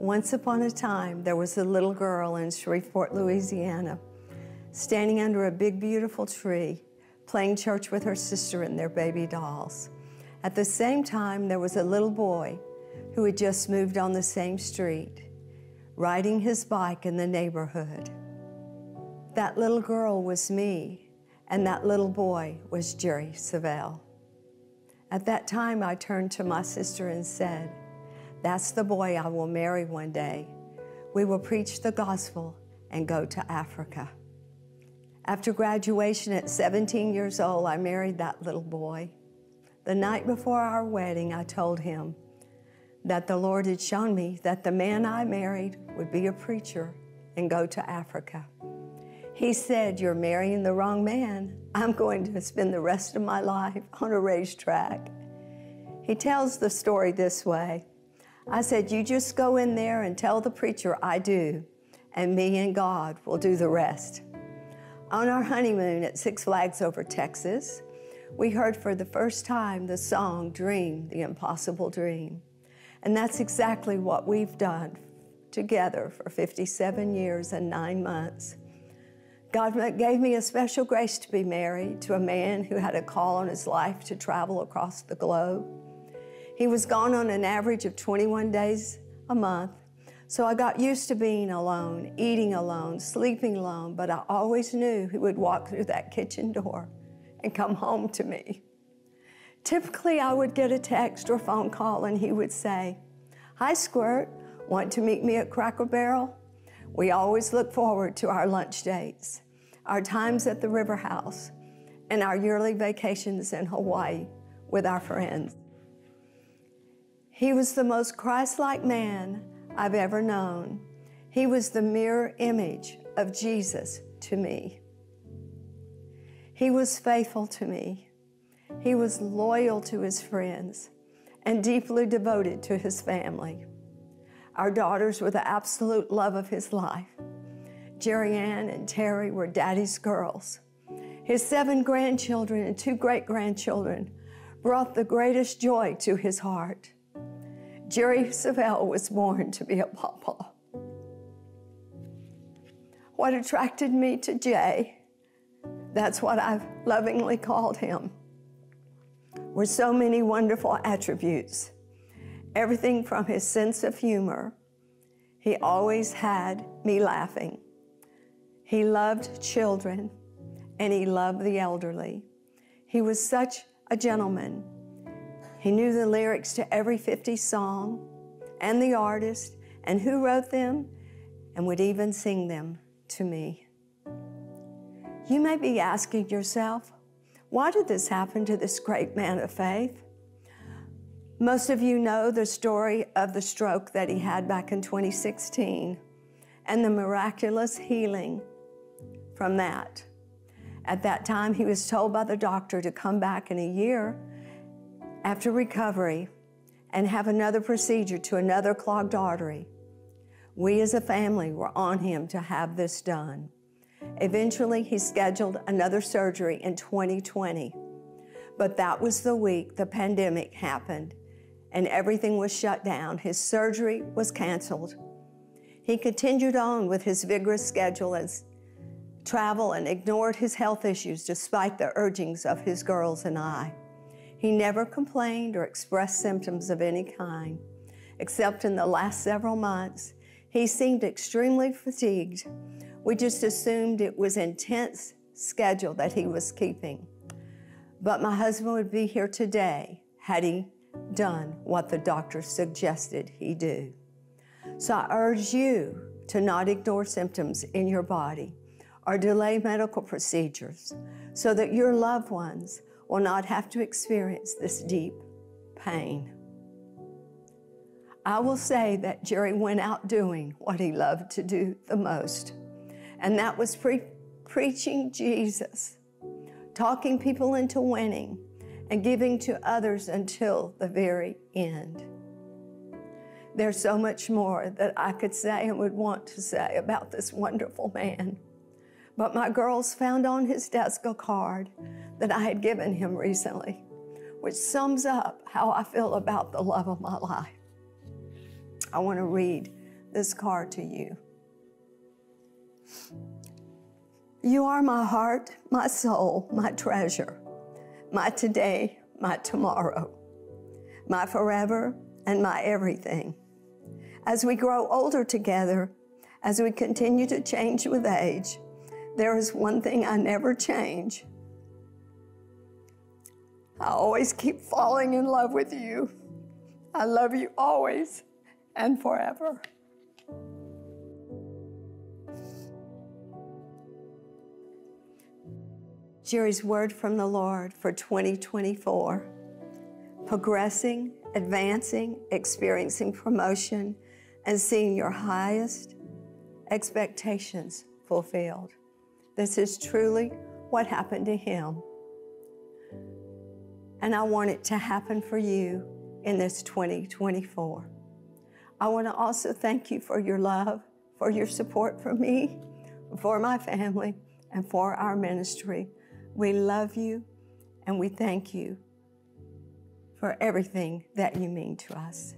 Once upon a time, there was a little girl in Shreveport, Louisiana, standing under a big, beautiful tree, playing church with her sister and their baby dolls. At the same time, there was a little boy who had just moved on the same street, riding his bike in the neighborhood. That little girl was me, and that little boy was Jerry Savelle. At that time, I turned to my sister and said, That's the boy I will marry one day. We will preach the gospel and go to Africa. After graduation at 17 years old, I married that little boy. The night before our wedding, I told him that the Lord had shown me that the man I married would be a preacher and go to Africa. He said, You're marrying the wrong man. I'm going to spend the rest of my life on a racetrack. He tells the story this way I said, You just go in there and tell the preacher I do, and me and God will do the rest. On our honeymoon at Six Flags over Texas, we heard for the first time the song Dream, the Impossible Dream. And that's exactly what we've done together for 57 years and nine months. God gave me a special grace to be married to a man who had a call on his life to travel across the globe. He was gone on an average of 21 days a month, so I got used to being alone, eating alone, sleeping alone, but I always knew he would walk through that kitchen door and come home to me. Typically, I would get a text or phone call and he would say, Hi, Squirt, want to meet me at Cracker Barrel? We always look forward to our lunch dates, our times at the river house, and our yearly vacations in Hawaii with our friends. He was the most Christ like man I've ever known. He was the mirror image of Jesus to me. He was faithful to me. He was loyal to his friends and deeply devoted to his family. Our daughters were the absolute love of his life. Jerriann and Terri were daddy's girls. His seven grandchildren and two great grandchildren brought the greatest joy to his heart. Jerry Savelle was born to be a papa. What attracted me to Jay, that's what I've lovingly called him, were so many wonderful attributes everything from his sense of humor. He always had me laughing. He loved children and he loved the elderly. He was such a gentleman. He knew the lyrics to every 50 song and the artist and who wrote them and would even sing them to me. You may be asking yourself, why did this happen to this great man of faith? Most of you know the story of the stroke that he had back in 2016 and the miraculous healing from that. At that time, he was told by the doctor to come back in a year after recovery and have another procedure to another clogged artery. We as a family were on him to have this done. Eventually, he scheduled another surgery in 2020. But that was the week the pandemic happened and everything was shut down. His surgery was canceled. He continued on with his vigorous schedule as travel and ignored his health issues despite the urgings of his girls and I. He never complained or expressed symptoms of any kind, except in the last several months. He seemed extremely fatigued. We just assumed it was intense schedule that he was keeping. But my husband would be here today had he done what the doctor suggested he do. So I urge you to not ignore symptoms in your body or delay medical procedures so that your loved ones will not have to experience this deep pain. I will say that Jerry went out doing what he loved to do the most, and that was pre- preaching Jesus, talking people into winning, and giving to others until the very end. There's so much more that I could say and would want to say about this wonderful man. But my girls found on his desk a card that I had given him recently, which sums up how I feel about the love of my life. I want to read this card to you. You are my heart, my soul, my treasure, my today, my tomorrow, my forever, and my everything. As we grow older together, as we continue to change with age, there is one thing I never change. I always keep falling in love with you. I love you always and forever. Jerry's word from the Lord for 2024 progressing, advancing, experiencing promotion, and seeing your highest expectations fulfilled. This is truly what happened to him. And I want it to happen for you in this 2024. I want to also thank you for your love, for your support for me, for my family, and for our ministry. We love you and we thank you for everything that you mean to us.